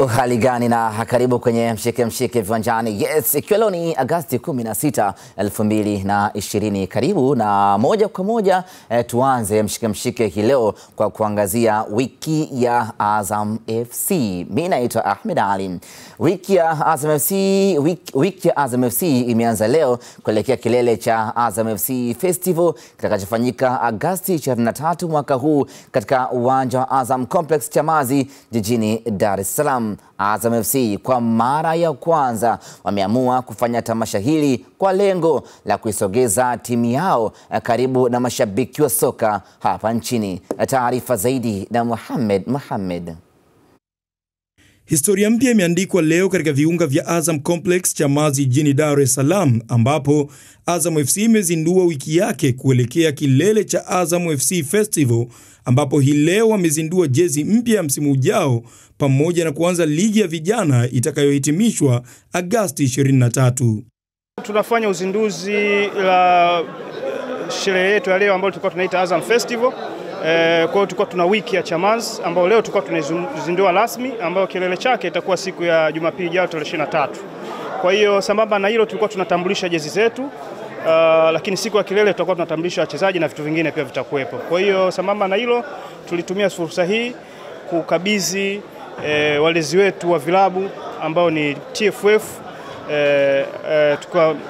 Uhali gani na karibu kwenye mshike mshike viwanjani. Yes, ikiwa leo ni Agasti 16, 2020. Karibu na moja kwa moja eh, tuanze mshike mshike hii leo kwa kuangazia wiki ya Azam FC. Mimi naitwa Ahmed Ali. Wiki ya Azam FC, wiki, wiki ya Azam FC imeanza leo kuelekea kilele cha Azam FC Festival kitakachofanyika Agasti 23 mwaka huu katika uwanja wa Azam Complex Chamazi jijini Dar es Salaam. Azam FC kwa mara ya kwanza wameamua kufanya tamasha hili kwa lengo la kuisogeza timu yao karibu na mashabiki wa soka hapa nchini. Taarifa zaidi na Mohamed Mohamed. Historia mpya imeandikwa leo katika viunga vya Azam Complex Chamazi jijini Dar es Salaam ambapo Azam FC imezindua wiki yake kuelekea kilele cha Azam FC Festival ambapo hii leo wamezindua jezi mpya ya msimu ujao pamoja na kuanza ligi ya vijana itakayohitimishwa Agasti 23. Tunafanya uzinduzi la sherehe yetu ya leo ambayo tulikuwa tunaita Azam Festival. Eh, kwa hiyo tulikuwa tuna wiki ya Chamazi ambayo leo tulikuwa tunaizindua rasmi ambayo kilele chake itakuwa siku ya Jumapili ijayo tarehe 23. Kwa hiyo sambamba na hilo tulikuwa tunatambulisha jezi zetu. Uh, lakini siku ya kilele tutakuwa tunatambulisha wachezaji na vitu vingine pia vitakuwepo. Kwa hiyo sambamba na hilo tulitumia fursa hii kukabidhi eh, walezi wetu wa vilabu ambao ni TFF eh, eh,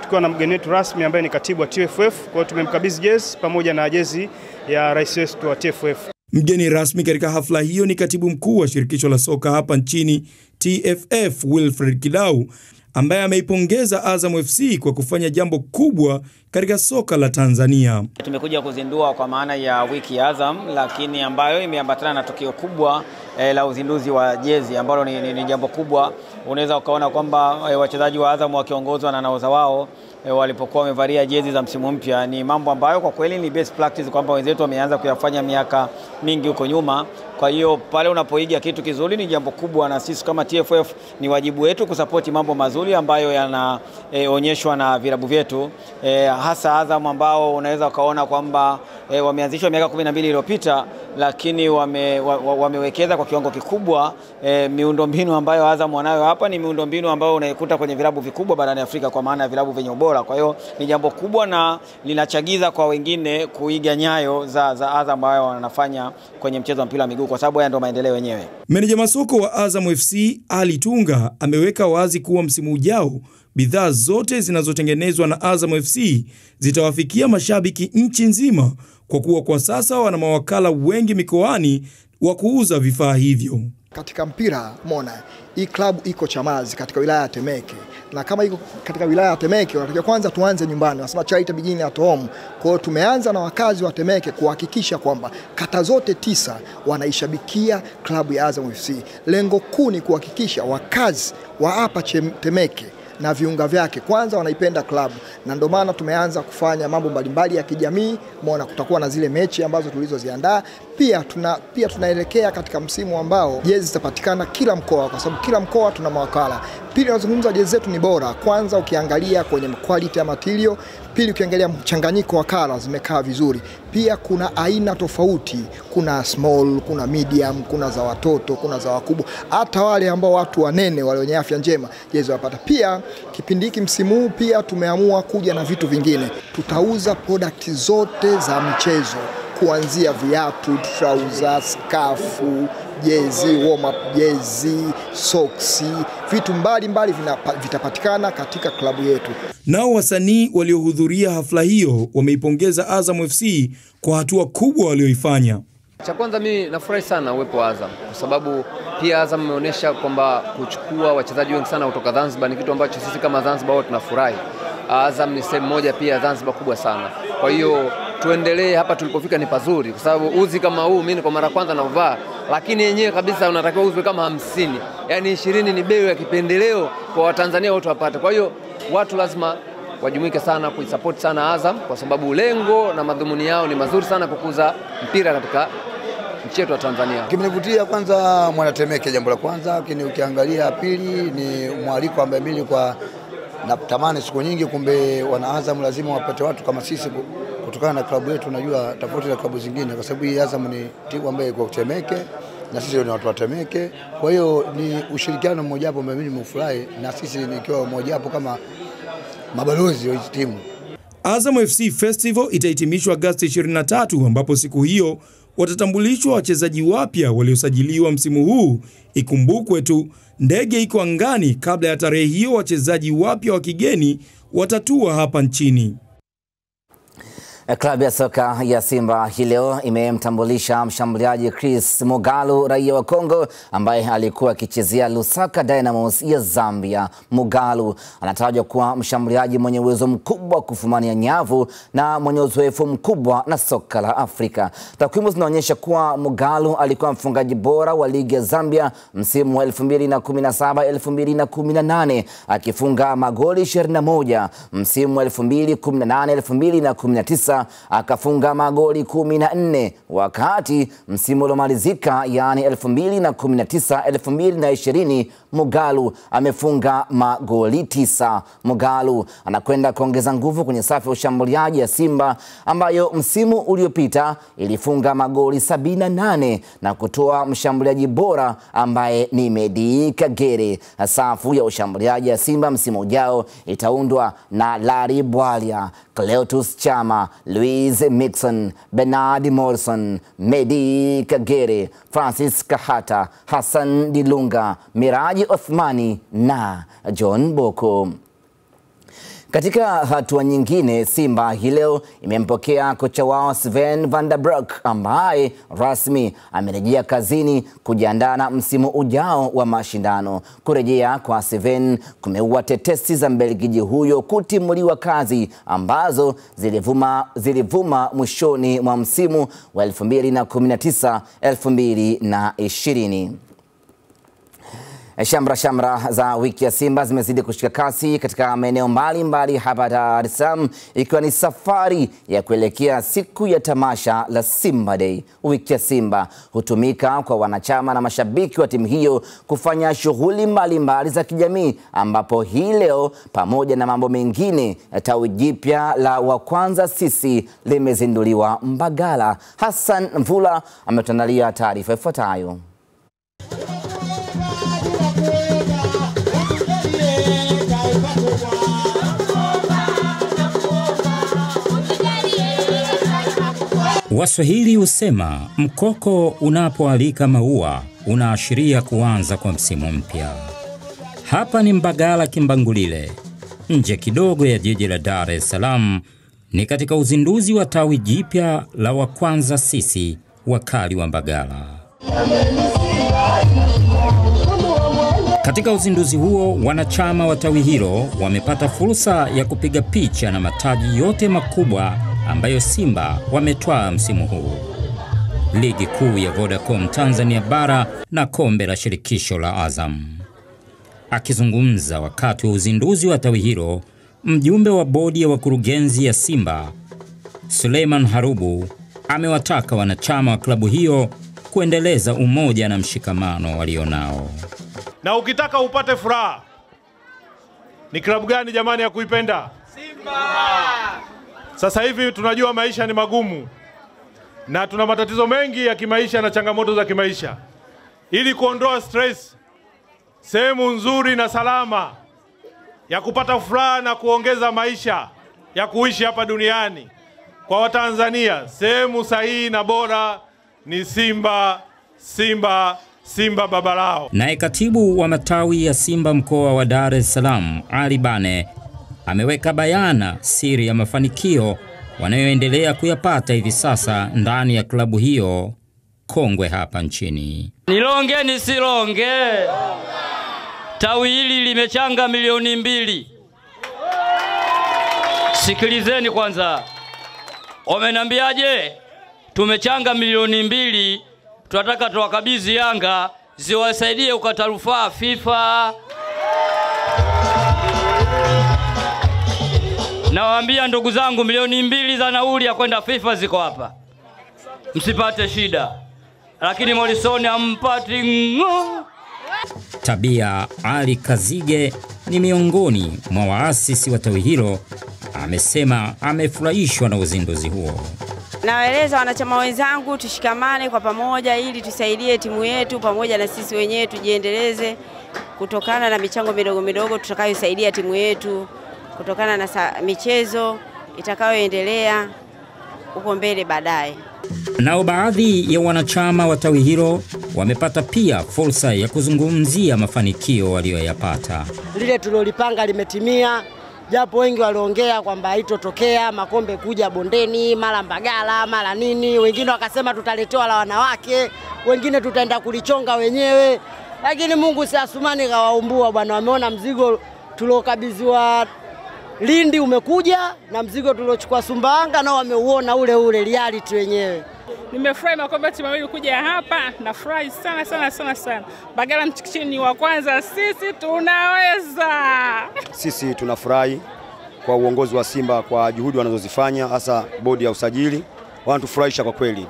tukiwa na mgeni wetu rasmi ambaye ni katibu wa TFF. Kwa hiyo tumemkabidhi jezi pamoja na jezi ya rais wetu wa TFF. Mgeni rasmi katika hafla hiyo ni katibu mkuu wa shirikisho la soka hapa nchini TFF Wilfred Kidau ambaye ameipongeza Azam FC kwa kufanya jambo kubwa katika soka la Tanzania. Tumekuja kuzindua kwa maana ya wiki ya Azam, lakini ambayo imeambatana na tukio kubwa e, la uzinduzi wa jezi ambalo ni, ni, ni jambo kubwa. Unaweza ukaona kwamba e, wachezaji wa Azam wakiongozwa na naoza wao e, walipokuwa wamevalia jezi za msimu mpya, ni mambo ambayo kwa kweli ni best practice kwamba wenzetu wameanza kuyafanya miaka mingi huko nyuma. Kwa hiyo pale unapoiga kitu kizuri ni jambo kubwa, na sisi kama TFF ni wajibu wetu kusapoti mambo mazuri ambayo yanaonyeshwa e, na vilabu vyetu. E, hasa Azam ambao unaweza ukaona kwamba e, wameanzishwa miaka 12 iliyopita, lakini wame, wamewekeza kwa kiwango kikubwa. E, miundombinu ambayo Azam wanayo hapa ni miundombinu ambayo unaikuta kwenye vilabu vikubwa barani Afrika kwa maana ya vilabu vyenye ubora. Kwa hiyo ni jambo kubwa na linachagiza kwa wengine kuiga nyayo za, za Azam ambayo wanafanya kwenye mchezo wa mpira wa miguu kwa sababu haya ndo maendeleo yenyewe. Meneja masoko wa Azam FC Ali Tunga ameweka wazi kuwa msimu ujao bidhaa zote zinazotengenezwa na Azam FC zitawafikia mashabiki nchi nzima, kwa kuwa kwa sasa wana mawakala wengi mikoani wa kuuza vifaa hivyo. Katika mpira mona hii klabu iko Chamazi katika wilaya ya Temeke, na kama iko katika wilaya ya Temeke, unatakiwa kwanza tuanze nyumbani, wanasema charity begins at home. Kwa hiyo tumeanza na wakazi wa Temeke kuhakikisha kwamba kata zote tisa wanaishabikia klabu ya Azam FC. Lengo kuu ni kuhakikisha wakazi wa hapa Temeke na viunga vyake kwanza wanaipenda klabu, na ndio maana tumeanza kufanya mambo mbalimbali ya kijamii. Umeona, kutakuwa na zile mechi ambazo tulizoziandaa. Pia tuna pia tunaelekea katika msimu ambao jezi zitapatikana kila mkoa, kwa sababu kila mkoa tuna mawakala. Pili, nazungumza jezi zetu ni bora, kwanza ukiangalia kwenye quality ya material, pili ukiangalia mchanganyiko wa kala zimekaa vizuri. Pia kuna aina tofauti, kuna small, kuna medium, kuna za watoto, kuna za wakubwa, hata wale ambao watu wanene wale wenye afya njema jezi wapata. Pia kipindi hiki msimu huu pia tumeamua kuja na vitu vingine, tutauza product zote za mchezo kuanzia viatu, trouser, skafu, jezi, warm up jezi, soksi, vitu mbalimbali vitapatikana katika klabu yetu. Nao wasanii waliohudhuria hafla hiyo wameipongeza Azam FC kwa hatua kubwa walioifanya. Cha kwanza mimi nafurahi sana uwepo wa Azam kwa sababu pia Azam ameonyesha kwamba kuchukua wachezaji wengi sana kutoka Zanzibar ni kitu ambacho sisi kama Zanzibar wote tunafurahi. Azam ni sehemu moja pia Zanzibar kubwa sana, kwa hiyo tuendelee hapa tulipofika ni pazuri, kwa sababu uzi kama huu mimi kwa mara kwanza nauvaa, lakini yenyewe kabisa unatakiwa uzwe kama hamsini, yaani ishirini ni bei ya kipendeleo kwa Watanzania wote wapate. Kwa hiyo watu lazima wajumuike sana kuisapoti sana Azam kwa sababu lengo na madhumuni yao ni mazuri sana kukuza mpira katika nchi yetu ya Tanzania. Kimenivutia kwanza Mwanatemeke, jambo la kwanza, lakini ukiangalia pili ni mwaliko ambaye mimi kwa natamani siku nyingi, kumbe wana Azam lazima wapate watu kama sisi kutokana na klabu yetu, najua tofauti na klabu zingine, kwa sababu hii Azam ni timu ambayo iko Temeke na sisi ni watu wa Temeke. Kwa hiyo ni ushirikiano mmojawapo ambao mimi nimefurahi, na sisi nikiwa mmojawapo kama mabalozi wa hizi timu. Azam FC Festival itahitimishwa Agosti 23 ambapo siku hiyo watatambulishwa wachezaji wapya waliosajiliwa msimu huu. Ikumbukwe tu ndege iko angani kabla ya tarehe hiyo, wachezaji wapya wa kigeni watatua hapa nchini. Klabu ya soka ya Simba hii leo imemtambulisha mshambuliaji Chris Mugalu raia wa Kongo ambaye alikuwa akichezea Lusaka Dynamos ya Zambia. Mugalu anatajwa kuwa mshambuliaji mwenye uwezo mkubwa wa kufumania nyavu na mwenye uzoefu mkubwa na soka la Afrika. Takwimu zinaonyesha kuwa Mugalu alikuwa mfungaji bora wa ligi ya Zambia msimu wa 2017 2018 akifunga magoli 21, msimu wa 2018 2019 akafunga magoli 14 wakati msimu uliomalizika yaani 2019 2020 Mugalu amefunga magoli tisa. Mugalu anakwenda kuongeza nguvu kwenye safu ya ushambuliaji ya Simba ambayo msimu uliopita ilifunga magoli 78 na kutoa mshambuliaji bora ambaye ni Medi Kagere. Safu ya ushambuliaji ya Simba msimu ujao itaundwa na Lari Bwalia, Cleotus Chama, Louis Mixon, Bernard Morrison, Medi Kagere, Francis Kahata, Hassan Dilunga, Miraji Othmani na John Boko. Katika hatua nyingine, Simba hii leo imempokea kocha wao Sven van der Broek ambaye rasmi amerejea kazini kujiandaa na msimu ujao wa mashindano. Kurejea kwa Sven kumeua tetesi za Mbelgiji huyo kutimuliwa kazi ambazo zilivuma, zilivuma mwishoni mwa msimu wa 2019 2020. Shamra shamra za wiki ya Simba zimezidi kushika kasi katika maeneo mbalimbali hapa Dar es Salaam, ikiwa ni safari ya kuelekea siku ya tamasha la Simba Day. Wiki ya Simba hutumika kwa wanachama na mashabiki wa timu hiyo kufanya shughuli mbalimbali za kijamii, ambapo hii leo pamoja na mambo mengine, tawi jipya la wa kwanza sisi limezinduliwa Mbagala. Hassan Mvula ametuandalia taarifa ifuatayo. Waswahili husema mkoko unapoalika maua unaashiria kuanza kwa msimu mpya. Hapa ni Mbagala Kimbangulile, nje kidogo ya jiji la Dar es Salaam. Ni katika uzinduzi wa tawi jipya la wa kwanza sisi wakali wa Mbagala. Katika uzinduzi huo, wanachama wa tawi hilo wamepata fursa ya kupiga picha na mataji yote makubwa ambayo Simba wametwaa msimu huu: ligi kuu ya Vodacom Tanzania bara na kombe la shirikisho la Azam. Akizungumza wakati wa uzinduzi wa tawi hilo, mjumbe wa bodi ya wakurugenzi ya Simba Suleiman Harubu amewataka wanachama wa klabu hiyo kuendeleza umoja na mshikamano walionao. Na ukitaka upate furaha, ni klabu gani jamani ya kuipenda? Simba. Sasa hivi tunajua maisha ni magumu na tuna matatizo mengi ya kimaisha na changamoto za kimaisha. Ili kuondoa stress, sehemu nzuri na salama ya kupata furaha na kuongeza maisha ya kuishi hapa duniani kwa Watanzania, sehemu sahihi na bora ni Simba, Simba, Simba babalao. Naye katibu wa matawi ya Simba mkoa wa Dar es Salaam Ali Bane ameweka bayana siri ya mafanikio wanayoendelea kuyapata hivi sasa ndani ya klabu hiyo kongwe hapa nchini. Nilonge nisilonge, tawi hili limechanga milioni mbili. Sikilizeni kwanza, wamenambiaje? Tumechanga milioni mbili, tunataka tuwakabidhi Yanga ziwasaidie ukata rufaa FIFA. Nawaambia ndugu zangu, milioni mbili za nauli ya kwenda FIFA ziko hapa, msipate shida, lakini Morrison hampati ng'o. Tabia Ali Kazige ni miongoni mwa waasisi wa tawi hilo, amesema amefurahishwa na uzinduzi huo. Nawaeleza wanachama wenzangu tushikamane kwa pamoja ili tusaidie timu yetu pamoja na sisi wenyewe tujiendeleze kutokana na michango midogo midogo tutakayosaidia timu yetu kutokana na sa- michezo itakayoendelea huko mbele baadaye. Nao baadhi ya wanachama wa tawi hilo wamepata pia fursa ya kuzungumzia mafanikio waliyoyapata. lile tulilolipanga limetimia, japo wengi waliongea kwamba haitotokea makombe kuja bondeni, mara Mbagala, mara nini. Wengine wakasema tutaletewa la wanawake, wengine tutaenda kulichonga wenyewe, lakini Mungu si Asumani kawaumbua bwana. Wameona mzigo tuliokabidhiwa Lindi umekuja na mzigo tuliochukua Sumbawanga nao wameuona ule ule reality wenyewe. Nimefurahi makombe timu mawili kuja hapa, nafurahi sana sana sana sana. Bagala Mchikichini ni wa kwanza, sisi tunaweza. Sisi tunafurahi kwa uongozi wa Simba kwa juhudi wanazozifanya, hasa bodi ya usajili wanatufurahisha kwa kweli.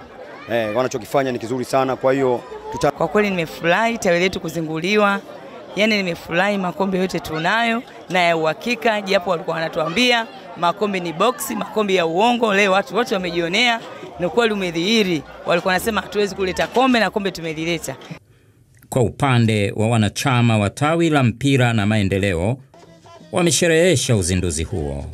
Eh, wanachokifanya ni kizuri sana, kwa hiyo tuta... Kwa kweli nimefurahi tawi letu kuzinguliwa, yaani nimefurahi makombe yote tunayo na ya uhakika, japo walikuwa wanatuambia makombe ni boksi, makombe ya uongo. Leo watu wote wamejionea, ni kweli umedhihiri. Walikuwa wanasema hatuwezi kuleta kombe na kombe tumelileta. Kwa upande wa wanachama wa tawi la mpira na maendeleo, wamesherehesha uzinduzi huo.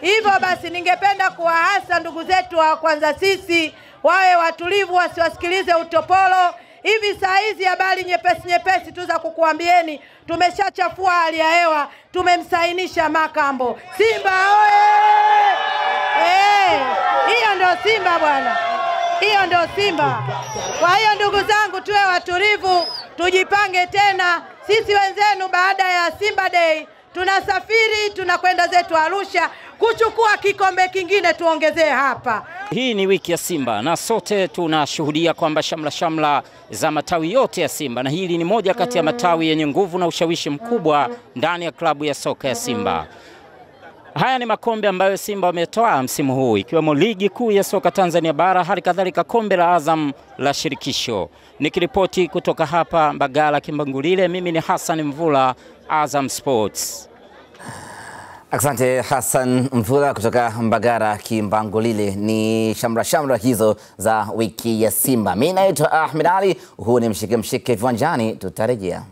Hivyo basi, ningependa kuwahasa ndugu zetu wa kwanza sisi wawe watulivu, wasiwasikilize utopolo. Hivi saa hizi habari nyepesi nyepesi tu za kukuambieni, tumeshachafua hali ya hewa, tumemsainisha Makambo. Simba oye! Eh, hiyo ndio Simba bwana, hiyo ndio Simba. Kwa hiyo ndugu zangu, tuwe watulivu, tujipange tena. Sisi wenzenu, baada ya Simba Day tunasafiri tunakwenda zetu Arusha kuchukua kikombe kingine tuongezee hapa. Hii ni wiki ya Simba na sote tunashuhudia kwamba shamla shamla za matawi yote ya Simba, na hili ni moja kati ya matawi yenye nguvu na ushawishi mkubwa ndani ya klabu ya soka ya Simba. Haya ni makombe ambayo Simba wametoa msimu huu ikiwemo ligi kuu ya soka Tanzania bara, hali kadhalika kombe la Azam la shirikisho. Nikiripoti kutoka hapa Mbagala Kimbangulile, mimi ni Hassan Mvula, Azam Sports. Asante Hassan Mvula kutoka Mbagara Kimbangulile. Ni shamra shamra hizo za wiki ya Simba. Mi naitwa Ahmed Ali, huu ni mshike mshike viwanjani, tutarejea.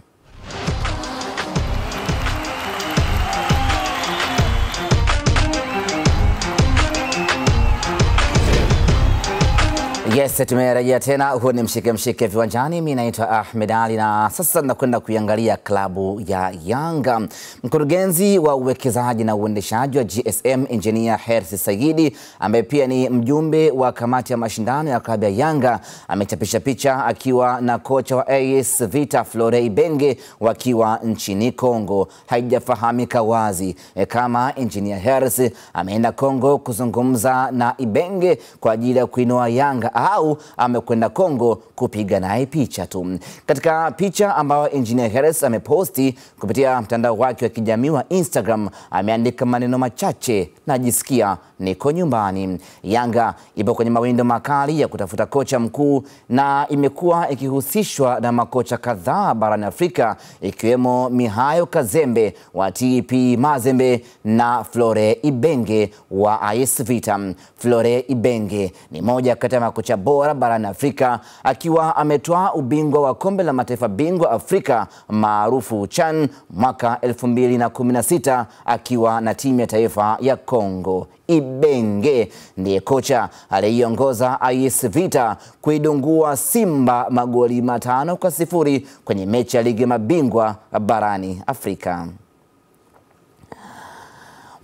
Yes, tumerejea tena. Huu ni mshike mshike viwanjani. Mimi naitwa Ahmed Ali na sasa nakwenda kuiangalia klabu ya Yanga. Mkurugenzi wa uwekezaji na uendeshaji wa GSM Engineer Hersi Saidi, ambaye pia ni mjumbe wa kamati ya mashindano ya klabu ya Yanga, amechapisha picha akiwa na kocha wa AS Vita Flore Ibenge wakiwa nchini Kongo. Haijafahamika wazi e, kama Engineer Hersi ameenda Kongo kuzungumza na Ibenge kwa ajili ya kuinua Yanga au amekwenda Kongo kupiga naye picha tu. Katika picha ambayo Engineer Hersi ameposti kupitia mtandao wake wa kijamii wa Instagram, ameandika maneno machache, najisikia niko nyumbani. Yanga ipo kwenye mawindo makali ya kutafuta kocha mkuu na imekuwa ikihusishwa na makocha kadhaa barani Afrika ikiwemo Mihayo Kazembe wa TP Mazembe na Flore Ibenge wa AS Vita. Flore Ibenge ni moja kati ya makocha bora barani Afrika akiwa ametoa ubingwa wa kombe la mataifa bingwa Afrika maarufu CHAN mwaka 2016 akiwa na timu ya taifa ya Kongo. Ibenge ndiye kocha aliyeongoza AS Vita kuidungua Simba magoli matano kwa sifuri kwenye mechi ya ligi mabingwa barani Afrika.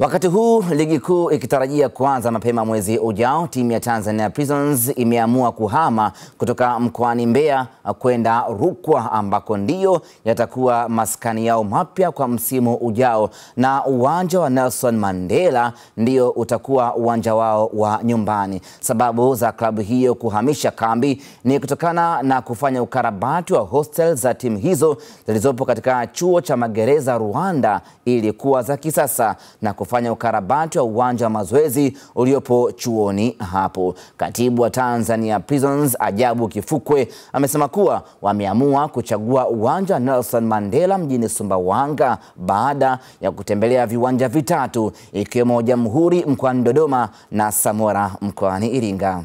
Wakati huu ligi kuu ikitarajia kuanza mapema mwezi ujao, timu ya Tanzania Prisons imeamua kuhama kutoka mkoani Mbeya kwenda Rukwa ambako ndiyo yatakuwa maskani yao mapya kwa msimu ujao, na uwanja wa Nelson Mandela ndio utakuwa uwanja wao wa nyumbani. Sababu za klabu hiyo kuhamisha kambi ni kutokana na kufanya ukarabati wa hostel za timu hizo zilizopo katika chuo cha magereza Rwanda ili kuwa za kisasa na kufanya ukarabati wa uwanja wa mazoezi uliopo chuoni hapo. Katibu wa Tanzania Prisons Ajabu Kifukwe amesema kuwa wameamua kuchagua uwanja wa Nelson Mandela mjini Sumbawanga baada ya kutembelea viwanja vitatu ikiwemo Jamhuri mkoani Dodoma na Samora mkoani Iringa.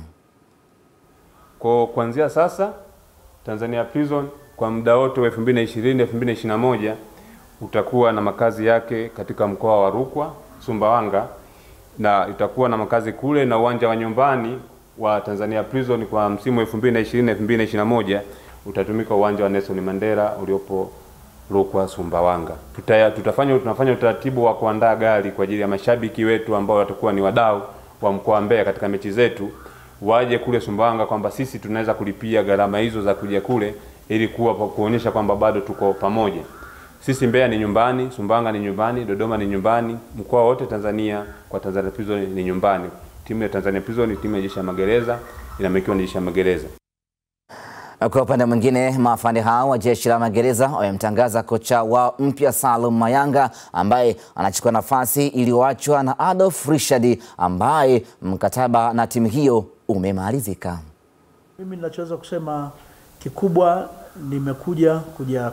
Kwa kuanzia sasa Tanzania Prison kwa muda wote wa 2020 2021 utakuwa na makazi yake katika mkoa wa Rukwa, Sumbawanga na itakuwa na makazi kule na uwanja wa nyumbani wa Tanzania Prison kwa msimu 2020 2021 utatumika uwanja wa Nelson Mandela uliopo Rukwa Sumbawanga. Tutaya, tutafanya tunafanya utaratibu wa kuandaa gari kwa ajili ya mashabiki wetu ambao watakuwa ni wadau wa mkoa wa Mbeya katika mechi zetu waje kule Sumbawanga kwamba sisi tunaweza kulipia gharama hizo za kuja kule ili kuwa kuonyesha kwamba bado tuko pamoja. Sisi Mbeya ni nyumbani, sumbanga ni nyumbani, Dodoma ni nyumbani, mkoa wote Tanzania kwa Tanzania Prison ni nyumbani. Timu ya Tanzania Prison ni timu ya jeshi la magereza inamilikiwa na jeshi la magereza. Kwa upande mwingine, maafande hao wa jeshi la magereza wamemtangaza kocha wao mpya Salum Mayanga ambaye anachukua nafasi iliyoachwa na Adolf Richard ambaye mkataba na timu hiyo umemalizika. Mimi ninachoweza kusema kikubwa, nimekuja kuja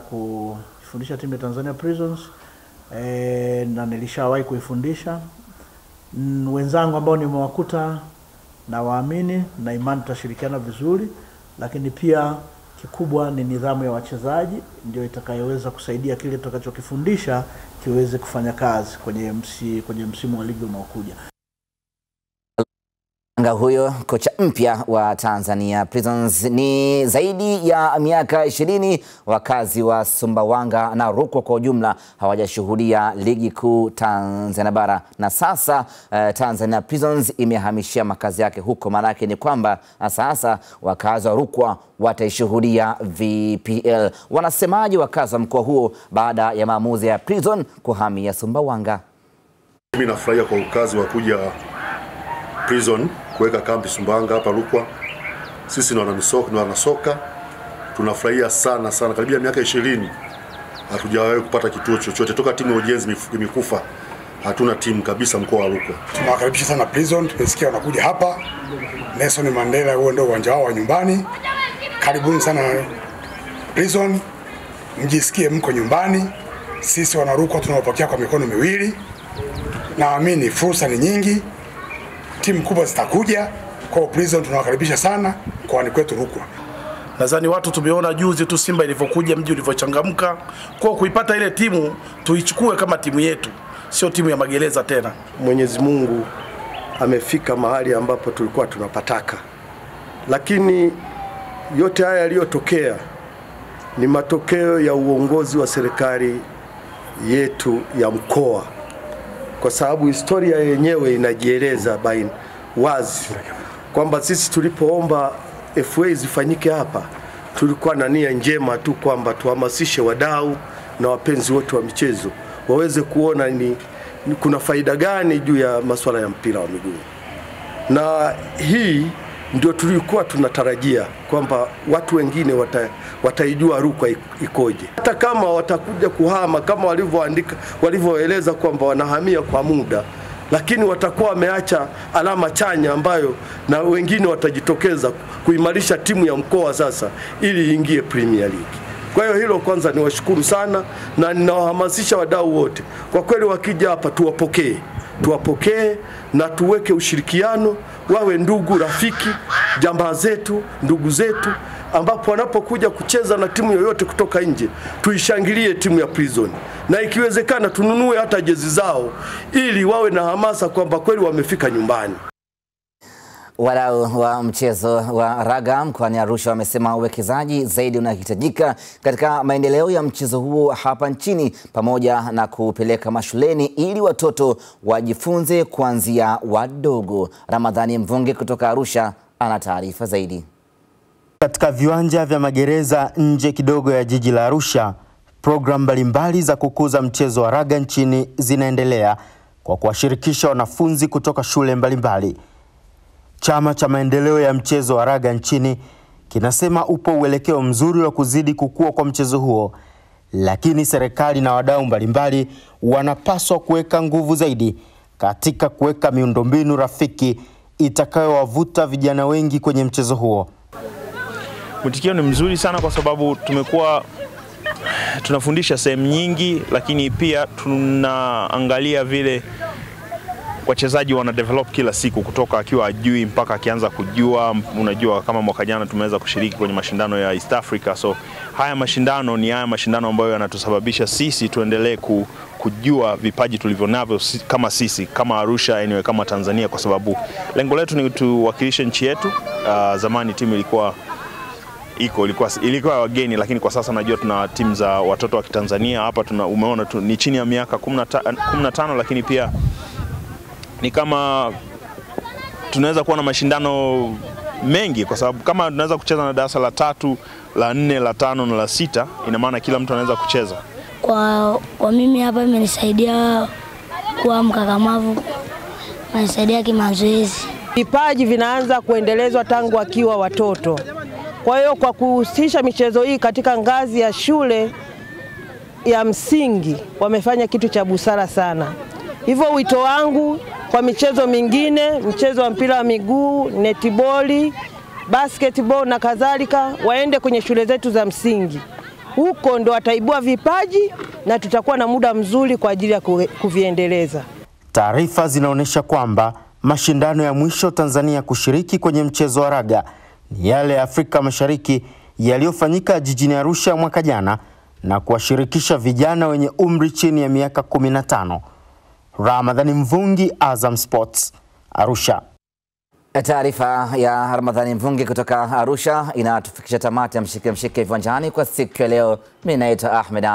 kufundisha timu ya Tanzania Prisons e, na nilishawahi kuifundisha wenzangu ambao nimewakuta na waamini na imani tutashirikiana vizuri, lakini pia kikubwa ni nidhamu ya wachezaji ndio itakayoweza kusaidia kile tutakachokifundisha kiweze kufanya kazi kwenye, msi, kwenye msimu wa ligi unaokuja. Anga huyo kocha mpya wa Tanzania Prisons ni zaidi ya miaka ishirini. Wakazi wa Sumbawanga na Rukwa kwa ujumla hawajashuhudia ligi kuu Tanzania bara, na sasa uh, Tanzania Prisons imehamishia makazi yake huko. Maana yake ni kwamba sasa wakazi wa Rukwa wataishuhudia VPL. Wanasemaje wakazi wa mkoa huo baada ya maamuzi ya Prison kuhamia Sumbawanga? Mimi nafurahia kwa ukazi wa kuja Prison kuweka kambi sumbanga hapa Rukwa. Sisi ni wanamisoka, ni wanasoka, tunafurahia sana sana. Karibia miaka ishirini hatujawahi kupata kituo chochote toka timu ya ujenzi imekufa, hatuna timu kabisa mkoa wa Rukwa. Tunawakaribisha sana Prison, tumesikia wanakuja hapa. Nelson Mandela, huo ndio uwanja wao wa nyumbani. Karibuni sana Prison, mjisikie mko nyumbani. Sisi wanarukwa tunawapokea kwa mikono miwili. Naamini fursa ni nyingi, timu kubwa zitakuja. Kwa Prison tunawakaribisha sana mkoani kwetu Rukwa. Nadhani watu tumeona juzi tu Simba ilivyokuja, mji ulivyochangamka. Kwa kuipata ile timu tuichukue kama timu yetu, sio timu ya magereza tena. Mwenyezi Mungu amefika mahali ambapo tulikuwa tunapataka, lakini yote haya yaliyotokea ni matokeo ya uongozi wa serikali yetu ya mkoa, kwa sababu historia yenyewe inajieleza bain wazi kwamba sisi tulipoomba FA zifanyike hapa tulikuwa na nia njema tu kwamba tuhamasishe wadau na wapenzi wote wa michezo waweze kuona ni, ni kuna faida gani juu ya masuala ya mpira wa miguu, na hii ndio tulikuwa tunatarajia kwamba watu wengine wata, wataijua Rukwa ikoje, hata kama watakuja kuhama kama walivyoandika walivyoeleza kwamba wanahamia kwa muda lakini watakuwa wameacha alama chanya ambayo na wengine watajitokeza kuimarisha timu ya mkoa sasa ili iingie Premier League. Kwa hiyo hilo kwanza niwashukuru sana na ninawahamasisha wadau wote, kwa kweli wakija hapa tuwapokee, tuwapokee na tuweke ushirikiano, wawe ndugu, rafiki, jamaa zetu, ndugu zetu, ambapo wanapokuja kucheza na timu yoyote kutoka nje, tuishangilie timu ya Prison. Na ikiwezekana tununue hata jezi zao ili wawe na hamasa kwamba kweli wamefika nyumbani. Wadau wa mchezo wa raga mkoani Arusha wamesema uwekezaji zaidi unahitajika katika maendeleo ya mchezo huo hapa nchini pamoja na kupeleka mashuleni ili watoto wajifunze kuanzia wadogo. Ramadhani Mvunge kutoka Arusha ana taarifa zaidi. Katika viwanja vya magereza nje kidogo ya jiji la Arusha, programu mbalimbali za kukuza mchezo wa raga nchini zinaendelea kwa kuwashirikisha wanafunzi kutoka shule mbalimbali. Chama cha maendeleo ya mchezo wa raga nchini kinasema upo uelekeo mzuri wa kuzidi kukua kwa mchezo huo, lakini serikali na wadau mbalimbali wanapaswa kuweka nguvu zaidi katika kuweka miundombinu rafiki itakayowavuta vijana wengi kwenye mchezo huo. Mwitikio ni mzuri sana kwa sababu tumekuwa tunafundisha sehemu nyingi, lakini pia tunaangalia vile wachezaji wana develop kila siku kutoka akiwa ajui mpaka akianza kujua. Unajua, kama mwaka jana tumeweza kushiriki kwenye mashindano ya East Africa, so haya mashindano ni haya mashindano ambayo yanatusababisha sisi tuendelee ku, kujua vipaji tulivyo navyo kama sisi kama Arusha anyway, kama Tanzania, kwa sababu lengo letu ni tuwakilishe nchi yetu. Uh, zamani timu ilikuwa iko ilikuwa, ilikuwa wageni, lakini kwa sasa najua tuna timu za watoto wa Kitanzania hapa tuna, umeona tu, ni chini ya miaka 15 lakini pia ni kama tunaweza kuwa na mashindano mengi, kwa sababu kama tunaweza kucheza na darasa la tatu, la nne, la tano na la sita, ina maana kila mtu anaweza kucheza. Kwa, kwa mimi hapa imenisaidia kuwa mkakamavu, imenisaidia kimazoezi. Vipaji vinaanza kuendelezwa tangu wakiwa watoto. Kwa hiyo kwa kuhusisha michezo hii katika ngazi ya shule ya msingi wamefanya kitu cha busara sana. Hivyo wito wangu kwa michezo mingine, mchezo wa mpira wa miguu, netiboli, basketball na kadhalika, waende kwenye shule zetu za msingi. Huko ndo wataibua vipaji na tutakuwa na muda mzuri kwa ajili ya kuviendeleza. Taarifa zinaonyesha kwamba mashindano ya mwisho Tanzania kushiriki kwenye mchezo wa raga ni yale ya Afrika Mashariki yaliyofanyika jijini Arusha mwaka jana na kuwashirikisha vijana wenye umri chini ya miaka 15. Ramadhani Mvungi, Azam Sports, Arusha. Taarifa ya Ramadhani Mvungi kutoka Arusha inatufikisha tamati ya mshike mshike viwanjani kwa siku ya leo. Mimi naitwa Ahmed.